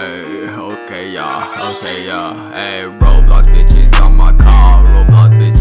Hey, okay, y'all, okay, y'all. Hey, Roblox bitches on my car. Roblox bitches.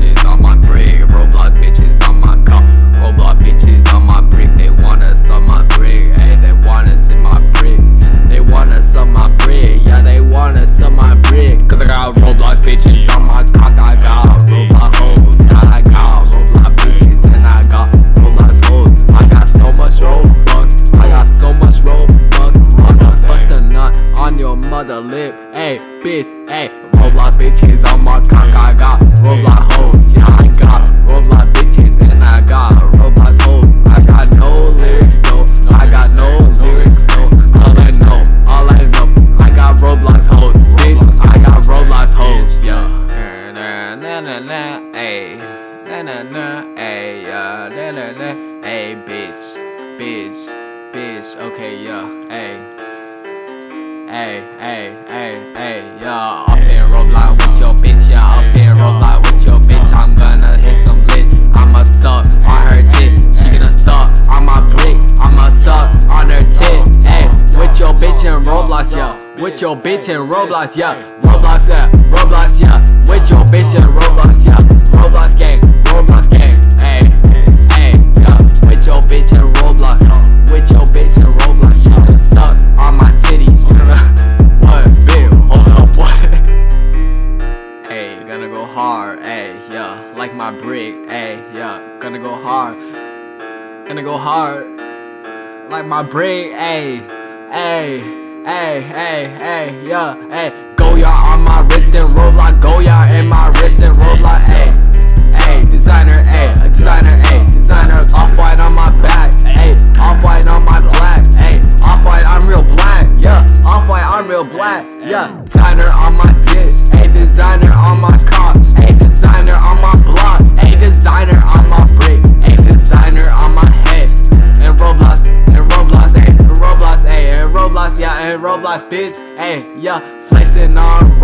Mother lip. Hey, bitch. Hey, Roblox bitches on my cock. I got Roblox hoes. Yeah, I got Roblox bitches and I got Roblox hoes. I got no lyrics though. I got no lyrics though. All I know, all I know, I got Roblox hoes. Bitch, I got Roblox hoes. Yeah. Na na na na, ayy. Na na na, ayy. Yeah, na na na, ayy. Bitch, bitch, bitch. Okay, yeah, ayy. Ay, ay, ay, ay, yeah. Up in Roblox with your bitch, yeah. Up in Roblox with your bitch. I'm gonna hit some lit. I'ma suck on her tit. She gonna suck on my brick. I'ma suck on her tit. Ay, with your bitch in Roblox, yeah. With your bitch in Roblox, yeah. Roblox, yeah. Roblox, yeah. With your bitch in Roblox, yeah. Roblox gang, Roblox my brick, hey, yeah, gonna go hard, gonna go hard, like my brick, hey, hey, hey, hey, hey, yeah, hey, Goyard on my wrist and Roblox, Goyard in my wrist and Roblox, Roblox, bitch, hey, yeah, flexing on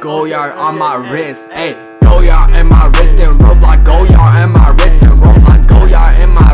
Goyard on my wrist, ayy. Goyard in my wrist and Roblox Goyard in my wrist and Roblox Goyard in my